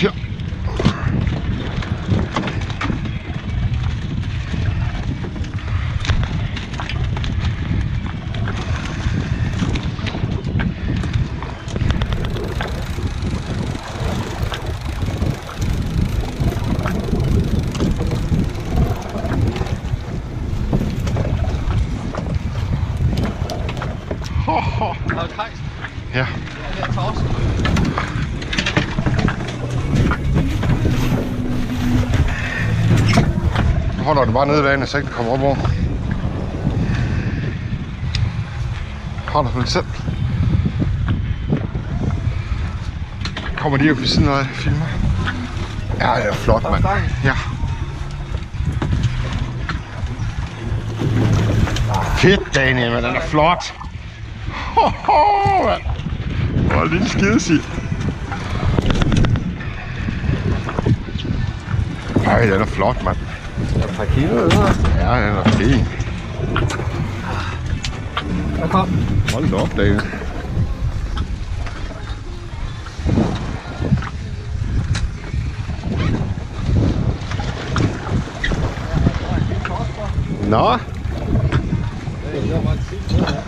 Yorkshire. Oh. Okay. Yeah. yeah holder den bare nede i vandet, så ikke den kommer op over. Holder den selv. Kommer de jo ved siden af filmer. Ja, det er flot, mand. Ja. Fedt, Daniel, men den er flot. Ho, ho, mand. Hvor en det skidesild. Ej, den er flot, mand. Er du par kilo eller Ja, den er fin. Ja, kom. Hold da op, Daniel. Nå, en